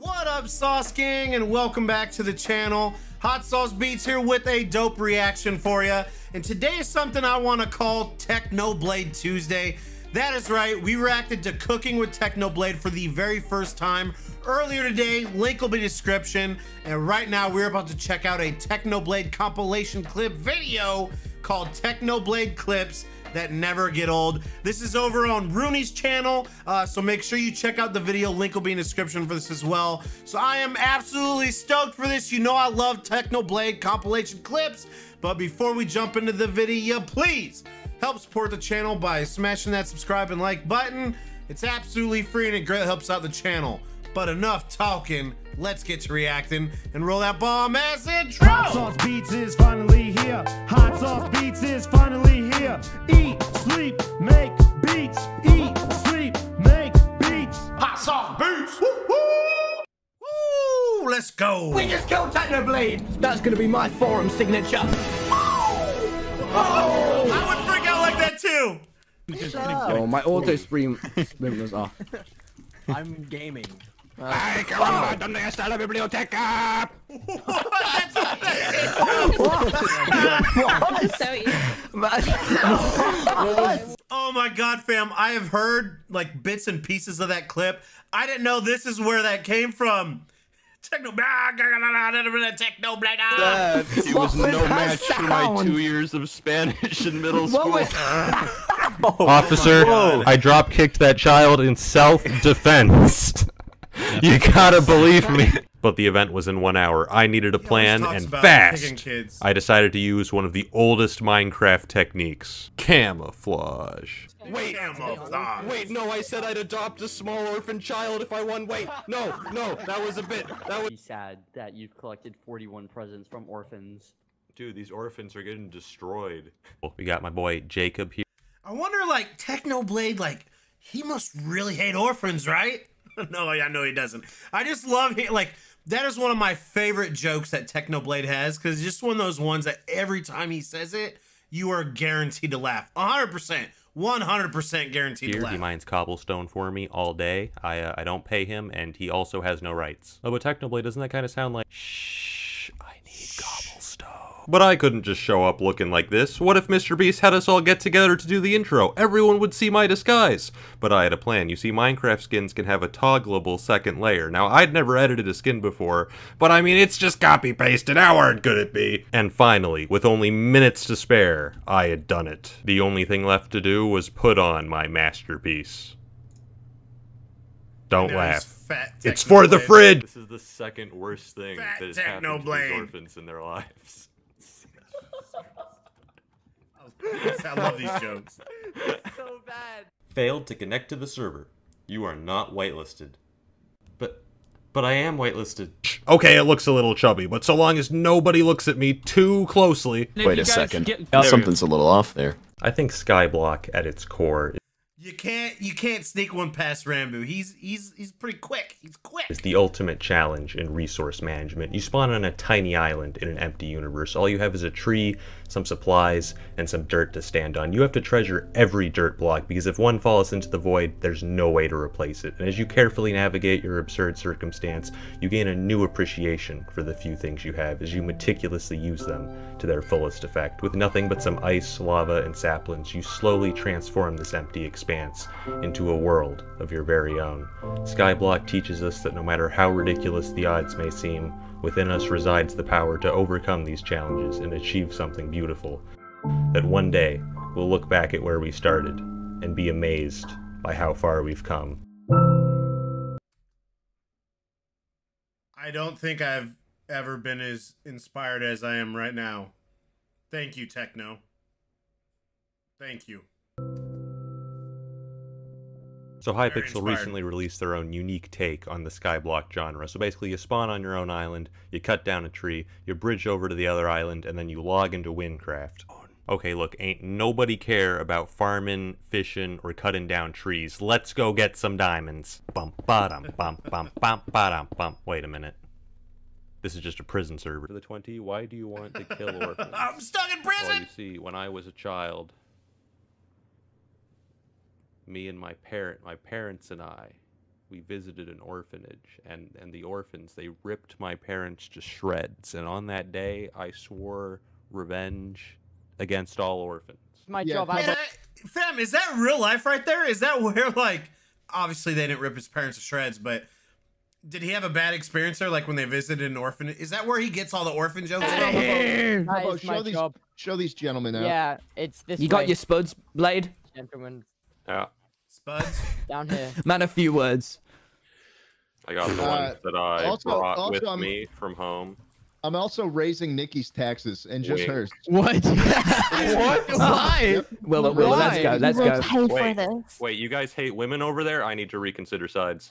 What up, Sauce Gang, and welcome back to the channel. Hot Sauce Beats here with a dope reaction for you. And today is something I want to call Technoblade Tuesday. That is right, we reacted to Cooking with Technoblade for the very first time earlier today. Link will be description. And right now, we're about to check out a Technoblade compilation clip video called Technoblade Clips that never get old. This is over on Rooney's channel, uh, so make sure you check out the video. Link will be in the description for this as well. So I am absolutely stoked for this. You know I love Technoblade compilation clips, but before we jump into the video, please help support the channel by smashing that subscribe and like button. It's absolutely free and it greatly helps out the channel. But enough talking, let's get to reacting and roll that bomb ass intro! Hot sauce beats is finally here. Hot sauce beats is finally here. Eat, sleep, make beats. Eat, sleep, make beats. Hot sauce beats. Woo, woo! Woo! Let's go! We just killed Technoblade! That's gonna be my forum signature. Oh! I would freak out like that too! Oh, my auto sprint sprint was off. I'm gaming. ¡Ay, qué bueno! ¿Dónde está la biblioteca? oh my god, fam. I have heard like bits and pieces of that clip. I didn't know this is where that came from. Techno Techno Dad, he was no match for my two years of Spanish in middle school. Officer, oh I drop kicked that child in self defense. you gotta believe me. But the event was in one hour. I needed a plan and fast. I decided to use one of the oldest Minecraft techniques camouflage. Wait, camouflage. wait, no, I said I'd adopt a small orphan child if I won. Wait, no, no, that was a bit. That was. Be sad that you've collected 41 presents from orphans. Dude, these orphans are getting destroyed. We got my boy Jacob here. I wonder, like, Technoblade, like, he must really hate orphans, right? no, I know he doesn't. I just love it. Like, that is one of my favorite jokes that Technoblade has because it's just one of those ones that every time he says it, you are guaranteed to laugh. 100%. 100% guaranteed Here, to laugh. he mines cobblestone for me all day. I uh, I don't pay him, and he also has no rights. Oh, but Technoblade, doesn't that kind of sound like... Shh, I need cobblestone. But I couldn't just show up looking like this. What if Mr. Beast had us all get together to do the intro? Everyone would see my disguise. But I had a plan. You see, Minecraft skins can have a toggleable second layer. Now, I'd never edited a skin before, but I mean, it's just copy-pasted. How hard could it be? And finally, with only minutes to spare, I had done it. The only thing left to do was put on my masterpiece. Don't laugh. Fat It's for the fridge. This is the second worst thing Fat that has happened to these orphans in their lives. I love these jokes. so bad. Failed to connect to the server. You are not whitelisted. But but I am whitelisted. Okay, it looks a little chubby, but so long as nobody looks at me too closely. Wait a second. Something's a little off there. I think Skyblock at its core You can't you can't sneak one past Rambo. He's he's he's pretty quick. He's quick. is the ultimate challenge in resource management. You spawn on a tiny island in an empty universe. All you have is a tree, some supplies, and some dirt to stand on. You have to treasure every dirt block because if one falls into the void, there's no way to replace it. And as you carefully navigate your absurd circumstance, you gain a new appreciation for the few things you have as you meticulously use them to their fullest effect. With nothing but some ice, lava, and saplings, you slowly transform this empty expanse into a world of your very own. Skyblock teaches us that no matter how ridiculous the odds may seem, within us resides the power to overcome these challenges and achieve something beautiful. That one day, we'll look back at where we started and be amazed by how far we've come. I don't think I've ever been as inspired as I am right now. Thank you, Techno. Thank you. So Very Hypixel recently released their own unique take on the skyblock genre. So basically you spawn on your own island, you cut down a tree, you bridge over to the other island, and then you log into Wynncraft. Oh, okay, look, ain't nobody care about farming, fishing, or cutting down trees. Let's go get some diamonds. Bum ba dum bum bum bum ba dum bum. Wait a minute. This is just a prison server. For the 20, why do you want to kill orphans? I'm stuck in prison! Well, prison. you see, when I was a child, me and my parent, my parents and I, we visited an orphanage, and and the orphans they ripped my parents to shreds. And on that day, I swore revenge against all orphans. My Yeah, job. I I- fam, is that real life right there? Is that where like obviously they didn't rip his parents to shreds, but did he have a bad experience there? Like when they visited an orphanage? Is that where he gets all the orphan jokes from? How That about is my show these job. show these gentlemen out? Yeah, it's this You way, got your spuds, Blade? gentlemen. Yeah, Spuds. Down here. Man, a few words. I got the Uh, ones that I also- brought also, with I'm- me from home. I'm also raising Niki's taxes and just Wait. hers. What? What? Why? Well, well, well, let's go. Let's go. pay for Wait. this. Wait, you guys hate women over there? I need to reconsider sides.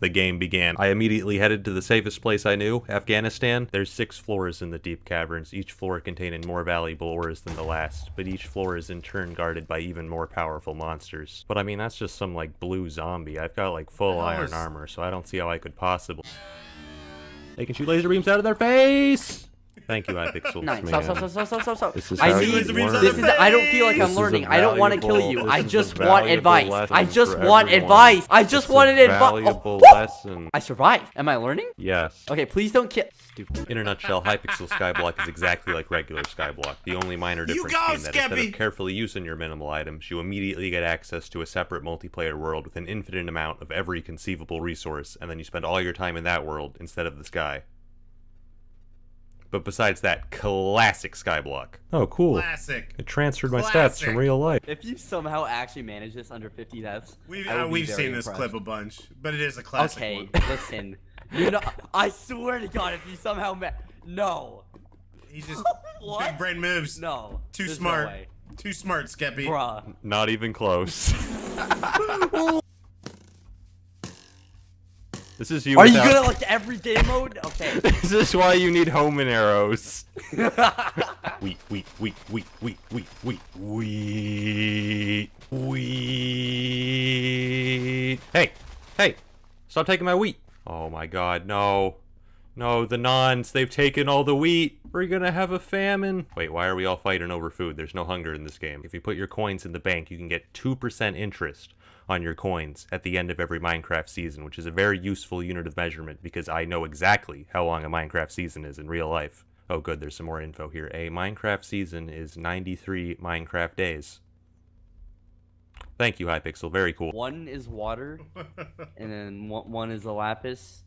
the game began. I immediately headed to the safest place I knew, Afghanistan. There's six floors in the deep caverns, each floor containing more valuable ores than the last, but each floor is in turn guarded by even more powerful monsters. But I mean, that's just some like blue zombie. I've got like full iron armor, so I don't see how I could possibly. They can shoot laser beams out of their face! Thank you, Hypixels. Nice. man. Stop, stop, stop, stop, stop, stop. This is I how need. you Laser beams learn. on This is. I don't feel like! I'm This is learning. I don't want to kill you. I just want advice. I just want everyone. advice. I just It's a wanted advice. Oh. valuable Oh, lesson. I survived. Am I learning? Yes. Okay, please don't kill. Stupid. In a nutshell, Hypixel Skyblock is exactly like regular Skyblock. The only minor You difference go, being that instead of carefully using your minimal items, you immediately get access to a separate multiplayer world with an infinite amount of every conceivable resource, and then you spend all your time in that world instead of the sky. But besides that, classic Skyblock. Oh, cool. Classic. It transferred my stats from real life. If you somehow actually manage this under 50 deaths, We've I will uh, we've very seen this impressed. clip a bunch, but it is a classic Okay, one. listen. You know, I swear to God, if you somehow ma- no, He's just What? big brain moves. no, Too smart. no way. Too smart, Skeppy. bruh. Not even close. this is you. Are you without- gonna like every game mode? Okay. This is why you need homing arrows. wheat, wheat, wheat, wheat, wheat, wheat, wheat, wheat, wheat. Hey, hey, stop taking my wheat. Oh my god, no. No, the Nons, they've taken all the wheat. We're gonna have a famine. Wait, why are we all fighting over food? There's no hunger in this game. If you put your coins in the bank, you can get 2% interest on your coins at the end of every Minecraft season, which is a very useful unit of measurement because I know exactly how long a Minecraft season is in real life. Oh, good, there's some more info here. A Minecraft season is 93 Minecraft days. Thank you, Hypixel. Very cool. One is water, and then one, one is a lapis,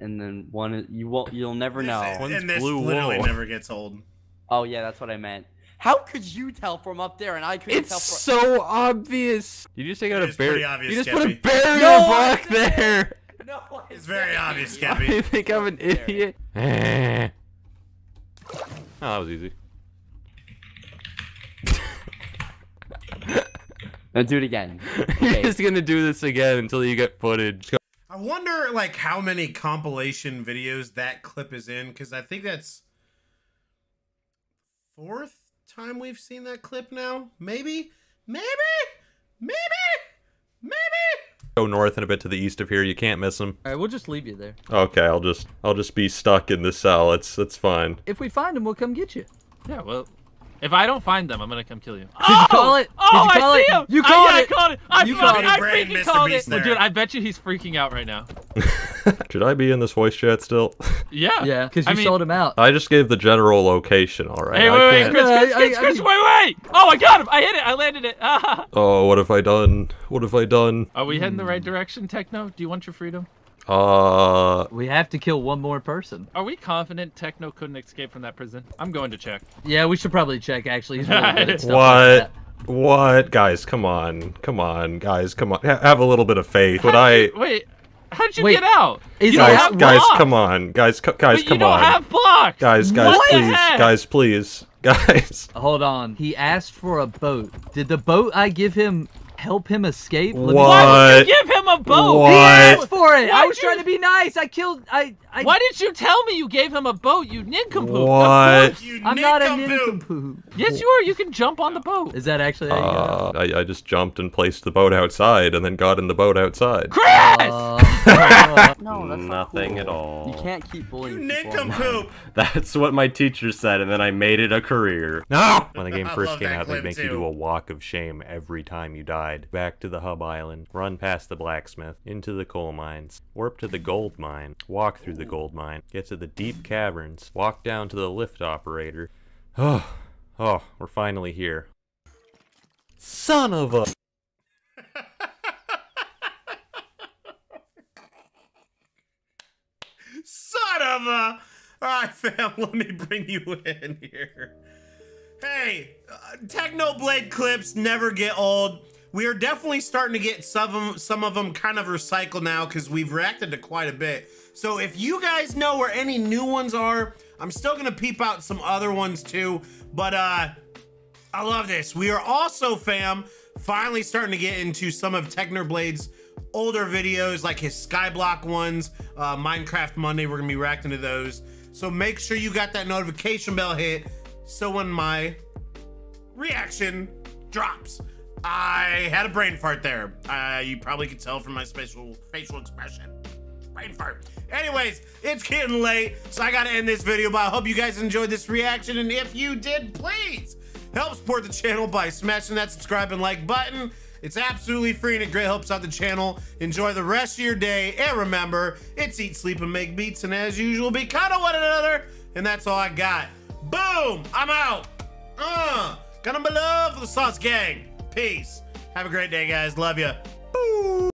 and then one is you won't. You'll never This- know. One's and this blue literally wool. never gets old. Oh yeah, that's what I meant. How could you tell from up there and I couldn't It's tell from? so obvious. You just take out It a is pretty berry. obvious, You just put a Skeppy. barrier No, block I- there. No, It's very obvious, I Skeppy. think I'm an idiot. oh, that was easy. Now do it again. You're just gonna do this again until you get footage. I wonder like how many compilation videos that clip is in because I think that's fourth time we've seen that clip now. Maybe, maybe, maybe, maybe. Go north and a bit to the east of here. You can't miss them. All right, we'll just leave you there. Okay, I'll just I'll just be stuck in the cell. It's it's fine. If we find him, we'll come get you. Yeah, well, if I don't find them, I'm gonna come kill you. Did you call it? Oh, Did you oh, call I it? see him! You I- called yeah, it. I called it! I, You fucking- called it. I freaking missed the called beast it! There. dude, I bet you he's freaking out right now. Should I be in this voice chat still? Yeah. Yeah, because you I mean- sold him out. I just gave the general location. All right. Hey, I wait, wait, can't- Chris, Chris, Chris, Chris, wait, wait! Oh, I got him! I hit it! I landed it! Oh, what have I done? What have I done? Are we heading the right direction, Techno? Do you want your freedom? Uh, We have to kill one more person. Are we confident Techno couldn't escape from that prison? I'm going to check. Yeah, we should probably check. Actually, he's really good at stuff what? Like What, guys? Come on, come on, guys, come on. Ha- have a little bit of faith. Would How'd I? you- wait, how'd you Wait, get out? is you he don't Guys, have guys, blocks. come on, guys, co- guys, But you come don't have blocks. guys, guys, What please, guys, please, guys. Hold on. He asked for a boat. Did the boat I give him help him escape? Let me- What? Why would you give him a boat? What? He asked for it. I Why'd was you- trying to be nice. I killed. I. I Why didn't you tell me you gave him a boat, you nincompoop? Of What? course- You I'm not a nincompoop. nincompoop. Yes, you are. You can jump on the boat. Is that actually how you got it? Uh, I, I just jumped and placed the boat outside, and then got in the boat outside. Chris! Uh, No, that's Nothing cool. at all. You can't keep You bullying people online. nincompoop. That's what my teacher said, and then I made it a career. No! When the game first came out, they clip make you do a walk of shame every time you die. Ride back to the hub island, run past the blacksmith, into the coal mines, warp to the gold mine, walk through the gold mine, get to the deep caverns, walk down to the lift operator. Oh, oh, we're finally here. Son of a... Son of a. Alright, fam, let me bring you in here. Hey, uh, Technoblade clips never get old. We are definitely starting to get some of them, some of them kind of recycled now because we've reacted to quite a bit. So if you guys know where any new ones are, I'm still gonna peep out some other ones too. But uh, I love this. We are also, fam, finally starting to get into some of Technoblade's older videos, like his Skyblock ones, uh, Minecraft Monday. We're gonna be reacting to those. So make sure you got that notification bell hit so when my reaction drops, I had a brain fart there. Uh, you probably could tell from my facial facial expression. Brain fart. Anyways, it's getting late, so I gotta end this video, but I hope you guys enjoyed this reaction, and if you did, please help support the channel by smashing that subscribe and like button. It's absolutely free and it great helps out the channel. Enjoy the rest of your day, and remember, it's eat, sleep, and make beats, and as usual, be kind of one another, and that's all I got. Boom! I'm out! Uh, got below for the sauce gang. Peace. Have a great day, guys. Love you.